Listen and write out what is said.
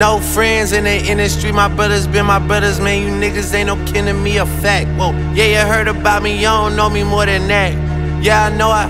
No friends in the industry, my brothers been my brothers, man. You niggas ain't no kin to me, a fact. Whoa, yeah, you heard about me, you don't know me more than that. Yeah, I know I